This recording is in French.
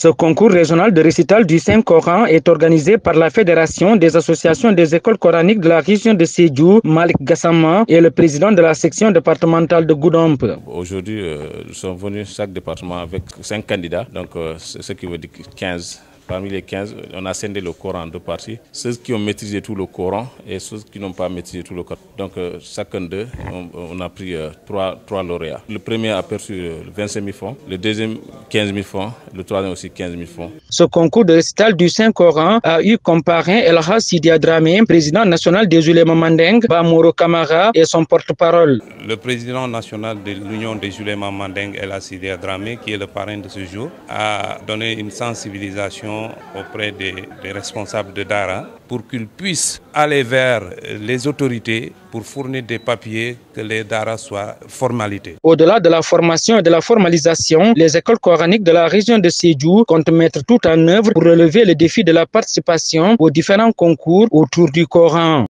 Ce concours régional de récital du Saint-Coran est organisé par la Fédération des associations des écoles coraniques de la région de Sédhiou, Malik Gassama, et le président de la section départementale de Goudomp. Aujourd'hui, euh, nous sommes venus chaque département avec cinq candidats, donc euh, ce qui veut dire 15 Parmi les 15, on a scindé le Coran en deux parties. Ceux qui ont maîtrisé tout le Coran et ceux qui n'ont pas maîtrisé tout le Coran. Donc euh, chacun d'eux, on, a pris trois, trois, lauréats. Le premier a perçu 25 000 francs, le deuxième 15 000 francs, le troisième aussi 15 000 francs. Ce concours de récital du Saint-Coran a eu comme parrain El Sidi Dramé, président national des ulémas Mandeng, Bamoro Kamara et son porte-parole. Le président national de l'Union des ulémas Mandeng, El Sidi Dramé, qui est le parrain de ce jour, a donné une sensibilisation auprès des, responsables de Dara pour qu'ils puissent aller vers les autorités pour fournir des papiers que les Dara soient formalité. Au-delà de la formation et de la formalisation, les écoles coraniques de la région de Sédhiou comptent mettre tout en œuvre pour relever le défi de la participation aux différents concours autour du Coran.